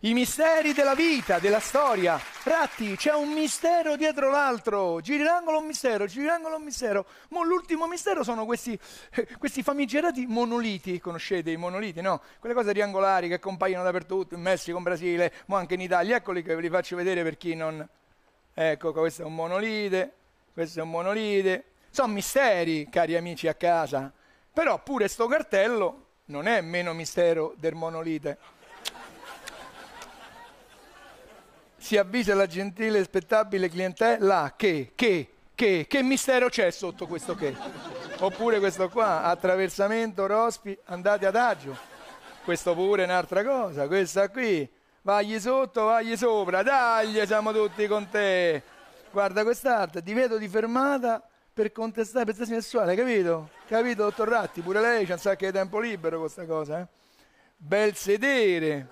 I misteri della vita, della storia. Ratti, c'è un mistero dietro l'altro. Giri l'angolo un mistero, giri l'angolo un mistero. Mo l'ultimo mistero sono questi, eh, questi famigerati monoliti. Conoscete i monoliti, no? Quelle cose triangolari che compaiono dappertutto, in Messico, in Brasile, ma anche in Italia. Eccoli che ve li faccio vedere per chi non... Ecco, questo è un monolite, questo è un monolite. Sono misteri, cari amici a casa. Però pure sto cartello non è meno mistero del monolite. Si avvisa la gentile e spettabile clientela che, che, che, che mistero c'è sotto questo che? Oppure questo qua, attraversamento Rospi, andate ad agio. Questo pure è un'altra cosa, questa qui, vagli sotto, vagli sopra, dai, siamo tutti con te. Guarda quest'altra, ti vedo di fermata per contestare prestazione sessuale, capito? Capito, dottor Ratti? Pure lei c'ha un sacco di tempo libero questa cosa, eh? Bel sedere,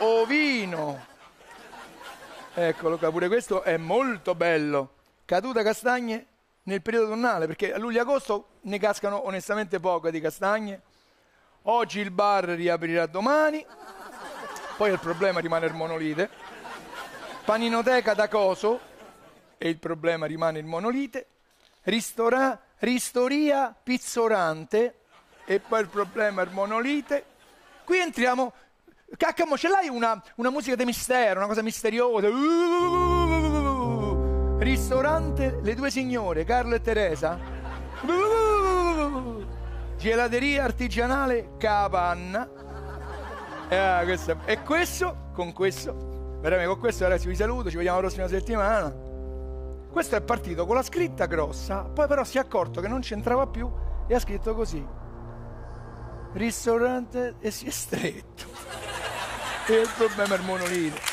ovino. Eccolo qua, pure questo è molto bello. Caduta castagne nel periodo autunnale, perché a luglio-agosto ne cascano onestamente poche di castagne. Oggi il bar riaprirà domani, poi il problema rimane il monolite. Paninoteca da coso, e il problema rimane il monolite. Ristora, ristoria pizzorante, e poi il problema è il monolite. Qui entriamo Caccamo, ce l'hai una, una, musica di mistero, una cosa misteriosa? Uh, ristorante Le Due Signore, Carlo e Teresa. Uh, gelateria artigianale Capanna. Eh, questo, e questo, con questo, veramente con questo ragazzi vi saluto, ci vediamo la prossima settimana. Questo è partito con la scritta grossa, poi però si è accorto che non c'entrava più e ha scritto così. Ristorante e si è stretto. Problema è il monolite.